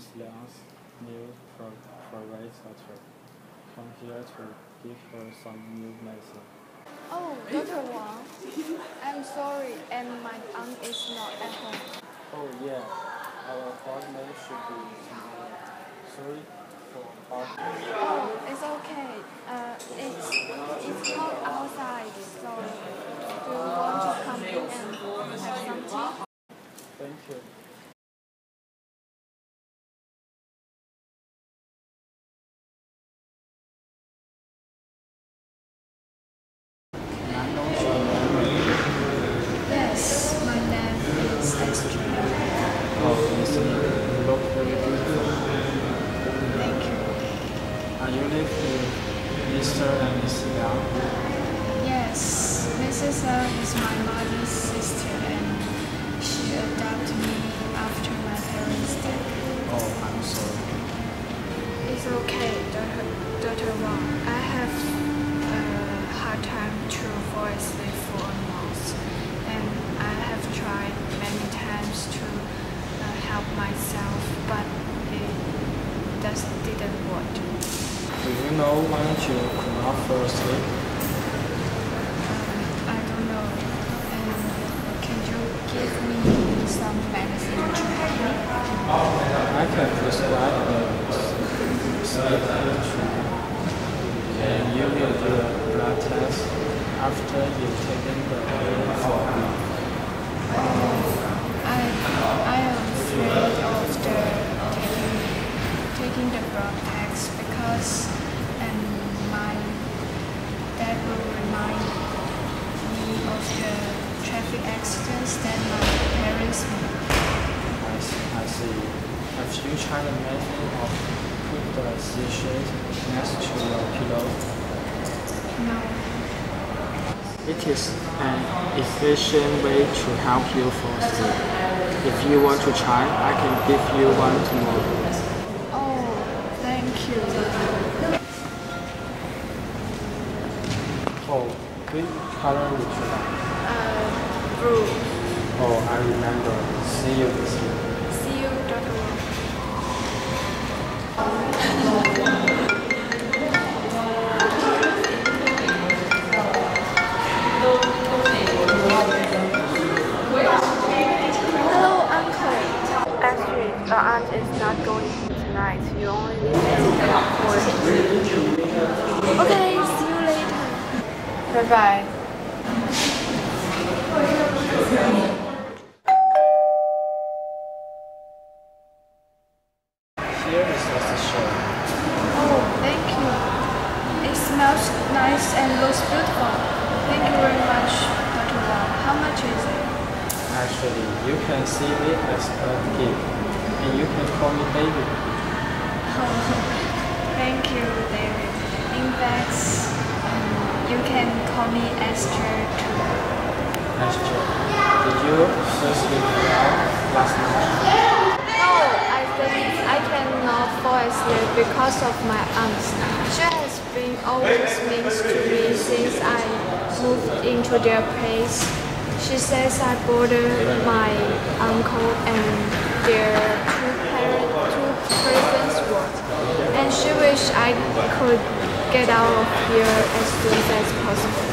Miss Liang's new pro- professor. Come here to give her some new medicine. Oh, Dr. Wang. I'm sorry, and my aunt is not at home. Oh yeah, our appointment should be tomorrow. Sorry for about Oh, it's okay. Uh, it's it's hot outside, so do you want to come in and have some tea? Thank you. Can I know your name? Yes, my name is Esther. Oh, Miss Lee, you look very beautiful. Thank you. Are you live with Mr. and Miss Liang? Yes, Mrs. L is my mother's sister, and she adopted me after my parents' death. Oh, I'm sorry. It's okay, Dr. Dr. Wang. I have a hard time to fall asleep for a month, and I have tried many times to uh, help myself, but it just didn't work. Do know you could not fall asleep? Um, I don't know. And can you give me some medicine to help? I can prescribe a sleep. And you will do a blood test after you've taken the pill for week. I I am afraid of the taking taking the blood test because and my that will remind me of the traffic accidents that my parents. I see. I see. Have you tried the method of put the seashell next to your pillow? No. It is an efficient way to help you fall asleep. If you want to try, I can give you one tomorrow. Oh, thank you. Oh, which color would you like? Uh, Oh, I remember. See you this year. See you, Dr. Wang. Hello, Uncle. Actually, your aunt is not going tonight. You only leave at 4. Okay, see you later. Bye bye. Here is the seashell. Oh, thank you. It smells nice and looks beautiful. Thank you very much, Dr. Wang. How much is it? Actually, you can see it as a gift, and you can call me David. Thank you, David. In fact, um, you can call me Esther too. Esther, did you sleep well last night? No, oh, I think I cannot fall asleep because of my aunt. She has been always mean to me since I moved into their place. She says I bother my uncle and their two parents, two work, and she wish I could get out of here as soon as possible.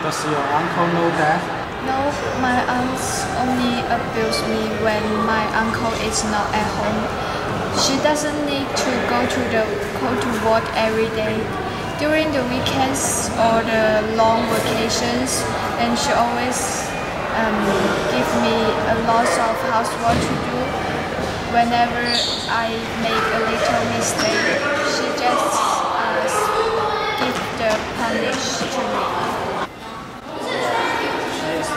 Does your uncle know that? No, my aunt only abuse me when my uncle is not at home. She doesn't need to go to the go to work every day. During the weekends or the long vacations, and she always um, give me a lot of housework to do. Whenever I make a little mistake, she just uh, give the punish to me.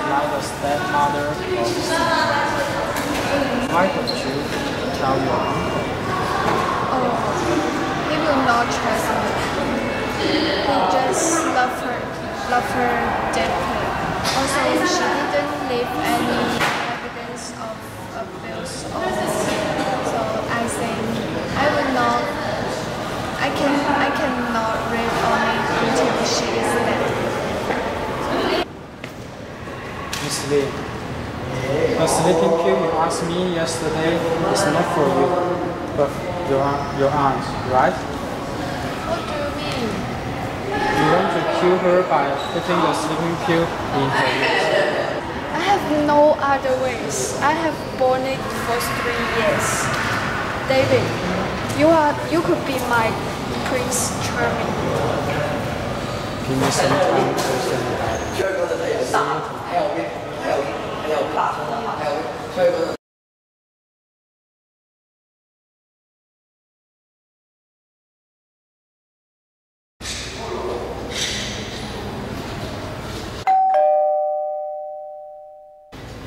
Like a stepmother of Why don't you tell your uncle? Oh, he will not trust me. He just love her, love her deeply. Also, she didn't leave any evidence of abuse so I think I will not. I can I cannot read on it until she is dead. Miss The sleeping pill you asked me yesterday is not for you, but your, your aunt, right? What do you mean? You want to cure her by putting the sleeping pill in her lips. I have no other ways. I have borne it for three years. David, you are you could be my Prince Charming. Give me some time to think.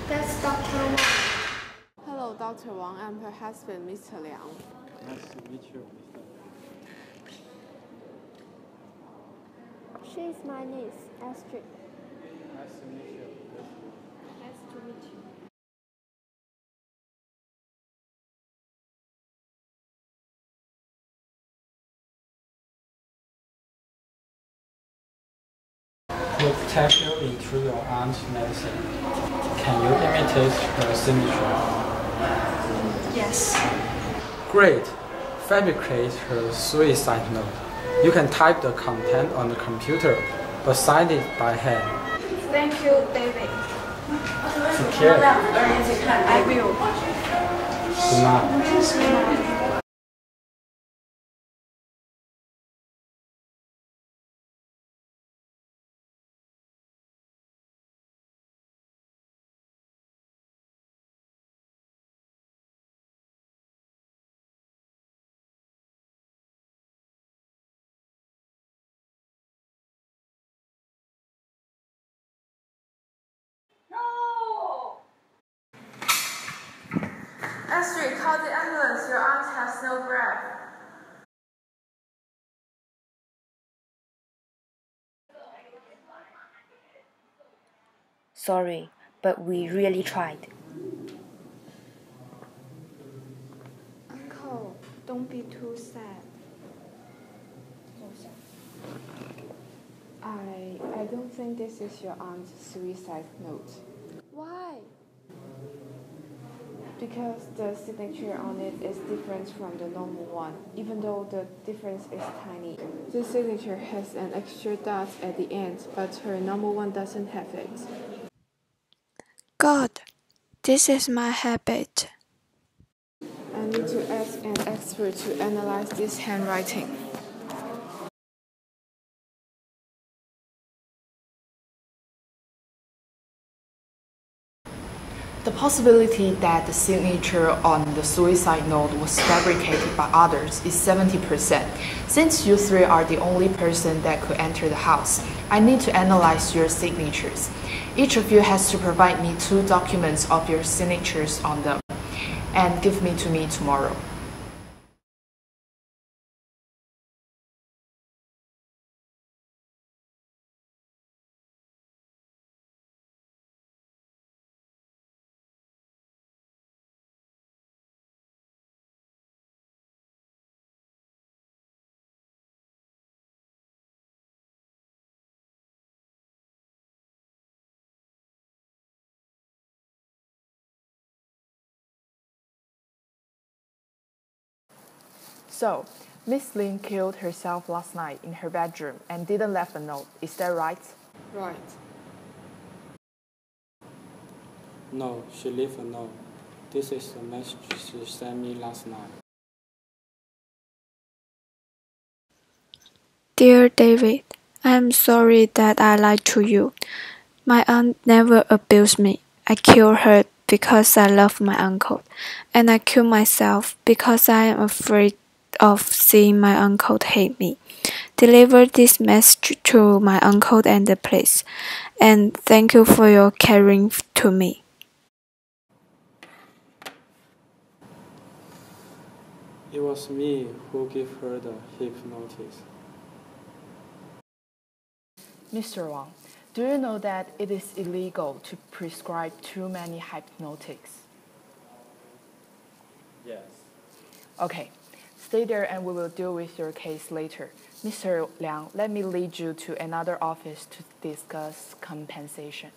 That's Dr. Wang. Hello, Dr. Wang. I'm her husband, Mr. Liang. Nice to meet you, Mr. She is my niece, Astrid. Nice to meet you. To meet you. Put tissue into your aunt's medicine. Can you imitate her signature? Yes. Great. Fabricate her suicide note. You can type the content on the computer, but sign it by hand. Thank you, David. Take care. I will. Astrid, call the ambulance. Your aunt has no breath. Sorry, but we really tried. Uncle, don't be too sad. I I don't think this is your aunt's suicide note Why? Because the signature on it is different from the normal one, even though the difference is tiny. This signature has an extra dot at the end, but her normal one doesn't have it. God, this is my habit. I need to ask an expert to analyze this handwriting. The possibility that the signature on the suicide note was fabricated by others is 70%. Since you three are the only person that could enter the house, I need to analyze your signatures. Each of you has to provide me two documents of your signatures on them and give me to me tomorrow. So, Miss Lin killed herself last night in her bedroom and didn't leave a note. Is that right? Right. No, she left a note. This is the message she sent me last night. Dear David, I am sorry that I lied to you. My aunt never abused me. I killed her because I love my uncle, and I killed myself because I am afraid of seeing my uncle hate me. Deliver this message to my uncle and the police, and thank you for your caring to me. It was me who gave her the hypnosis. Mr. Wang, do you know that it is illegal to prescribe too many hypnotics? Yes. Okay, stay there and we will deal with your case later. Mr. Liang, let me lead you to another office to discuss compensation.